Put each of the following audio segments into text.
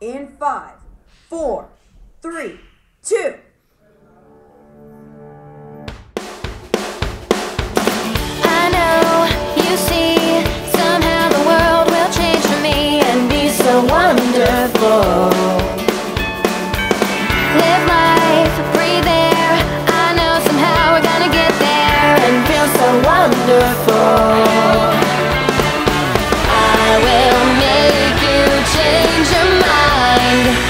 in five, four, three, two, end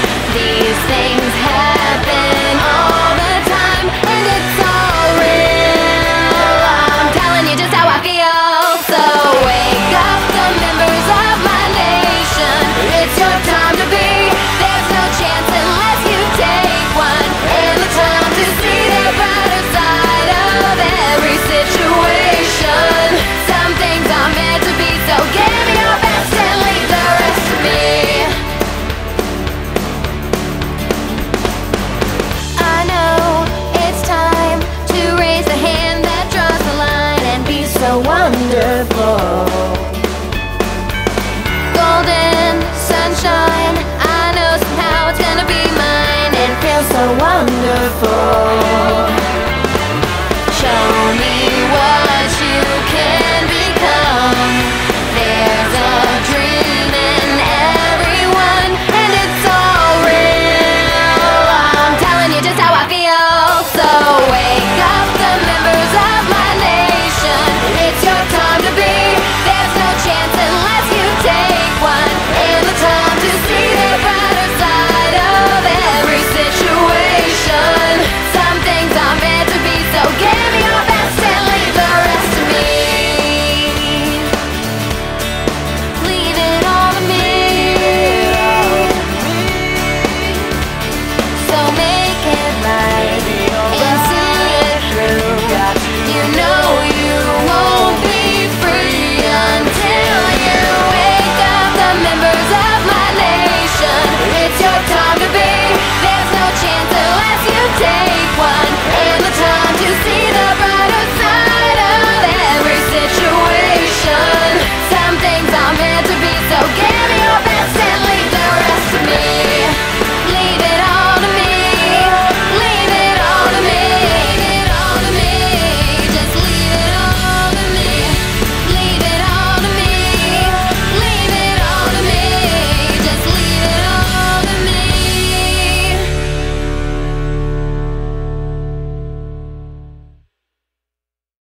beautiful.